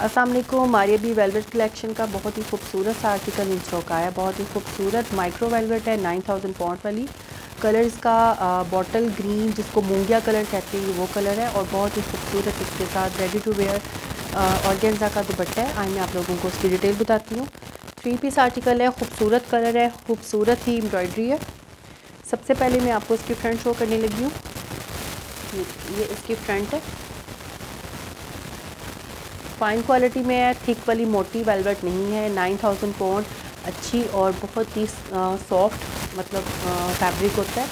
वालेकुम हमारे velvet collection का बहुत ही खूबसूरत सा आर्टिकल इन स्टॉक आया। बहुत ही खूबसूरत माइक्रो वेलवेट है 9000 पॉइंट वाली। कलर इसका बॉटल ग्रीन जिसको मूंगिया कलर कहते हैं, वो कलर है और बहुत ही खूबसूरत इसके साथ रेडी टू वेयर ऑर्गेन्जा का दुपट्टा है। आज मैं आप लोगों को उसकी डिटेल बताती हूँ। थ्री पीस आर्टिकल है, खूबसूरत कलर है, खूबसूरत ही एम्ब्रॉयड्री है। सबसे पहले मैं आपको इसकी फ्रंट शो करने लगी हूँ। ये इसकी फ्रंट है। फ़ाइन क्वालिटी में है थिक वाली मोटी वेलवेट नहीं है नाइन थाउज़ेंड पॉन्ड अच्छी और बहुत ही सॉफ्ट मतलब फैब्रिक होता है।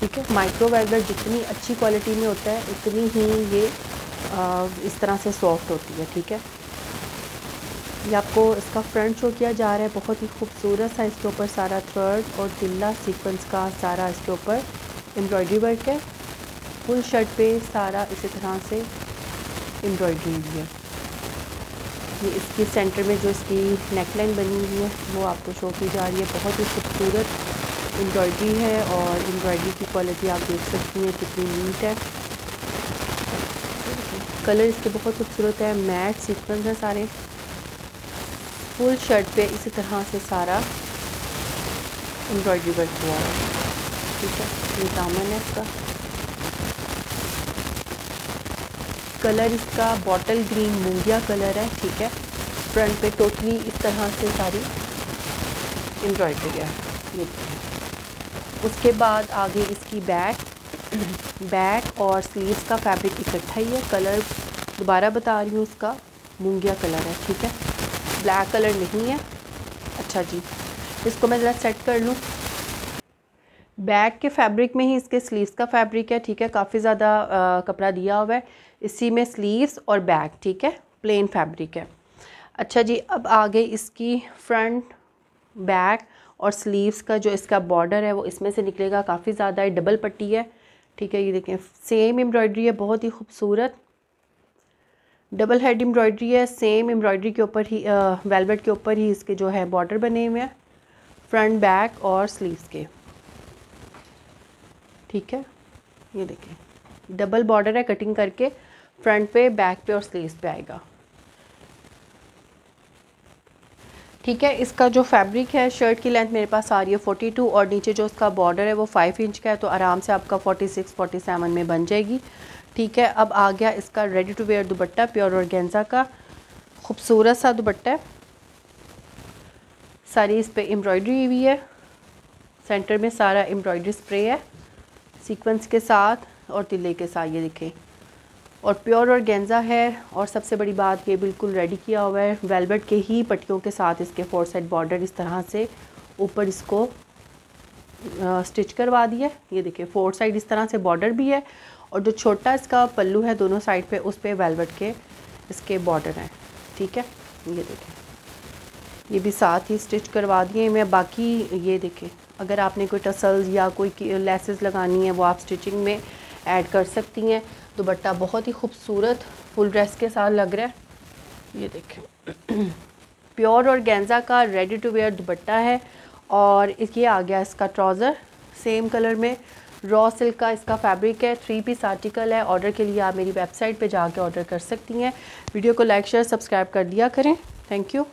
ठीक है? माइक्रो वेलवेट जितनी अच्छी क्वालिटी में होता है उतनी ही ये आ, इस तरह से सॉफ्ट होती है ठीक है? ये आपको इसका फ्रंट शो किया जा रहा है बहुत ही खूबसूरत सा इसके ऊपर सारा थर्ड और तिल्ला सीक्वेंस का सारा इसके ऊपर एम्ब्रॉयडरी वर्क है। फुल शर्ट पे सारा इसी तरह से एम्ब्रॉयडरी हुई है। ये इसके सेंटर में जो इसकी नेकलाइन बनी हुई है, वो आपको शो की जा रही है। बहुत ही खूबसूरत एम्ब्रॉयडरी है और एम्ब्रॉयडरी की क्वालिटी आप देख सकती हैं कितनी नीट है। कलर इसके बहुत खूबसूरत है मैट सीक्वेंस है सारे। फुल शर्ट पे इसी तरह से सारा एम्ब्रॉयडरी वर्क हुआ है। ठीक है, ये दामन है इसका। कलर इसका बॉटल ग्रीन मूंगिया कलर है, ठीक है। फ्रंट पे टोटली इस तरह से सारी एम्ब्रॉयडरी है। उसके बाद आगे इसकी बैक बैक और स्लीव्स का फैब्रिक इकट्ठा ही है। कलर दोबारा बता रही हूँ उसका, मूंगिया कलर है, ठीक है। ब्लैक कलर नहीं है। अच्छा जी, इसको मैं ज़रा सेट कर लूँ। बैक के फैब्रिक में ही इसके स्लीव्स का फैब्रिक है, ठीक है? काफ़ी ज़्यादा कपड़ा दिया हुआ है। इसी में स्लीव्स और बैक ठीक है? प्लेन फैब्रिक है। अच्छा जी, अब आगे इसकी फ्रंट बैक और स्लीव्स का जो इसका बॉर्डर है, वो इसमें से निकलेगा। काफ़ी ज़्यादा डबल पट्टी है, ठीक है? ये देखें, सेम एम्ब्रॉयडरी है, बहुत ही खूबसूरत। डबल हेड एम्ब्रॉयडरी है, सेम एम्ब्रॉयडरी के ऊपर ही वेलवेट के ऊपर ही इसके जो है बॉर्डर बने हुए हैं, फ्रंट बैक और स्लीव्स के। ठीक है? ये देखिए डबल बॉर्डर है कटिंग करके फ्रंट पे बैक पे और स्लीव्स पे आएगा। ठीक है? इसका जो फैब्रिक है शर्ट की लेंथ मेरे पास आ रही है 42 और नीचे जो उसका बॉर्डर है वो फाइव इंच का है तो आराम से आपका 46 47 में बन जाएगी। ठीक है? अब आ गया इसका ready to wear dupatta pure organza का। खूबसूरत सा दुपट्टा है। सारी इस पर एम्ब्रॉयडरी हुई है। सेंटर में सारा एम्ब्रॉयडरी स्प्रे है। सीक्वेंस के साथ और तिले के साथ, ये दिखे। और प्योर और गेंजा है और सबसे बड़ी बात, ये बिल्कुल रेडी किया हुआ है। वेलवेट के ही पट्टियों के साथ इसके फोर साइड बॉर्डर इस तरह से ऊपर इसको स्टिच करवा दिया ये देखिए फोर साइड इस तरह से बॉर्डर भी है और जो छोटा इसका पल्लू है दोनों साइड पे, उस पर वेलवेट के इसके बॉर्डर हैं। ठीक है? ये देखें। ये भी साथ ही स्टिच करवा दिए, मैं बाकी ये देखें, अगर आपने कोई टसल्स या कोई लेसेस लगानी है, वो आप स्टिचिंग में ऐड कर सकती हैं। दुपट्टा बहुत ही खूबसूरत फुल ड्रेस के साथ लग रहा है। ये देखें, प्योर और गेंजा का रेडी टू वेयर दुपट्टा है और ये आ गया इसका ट्राउज़र सेम कलर में। रॉ सिल्क का इसका फैब्रिक है थ्री पीस आर्टिकल है। ऑर्डर के लिए आप मेरी वेबसाइट पे जाके ऑर्डर कर सकती हैं। वीडियो को लाइक शेयर सब्सक्राइब कर दिया करें। Thank you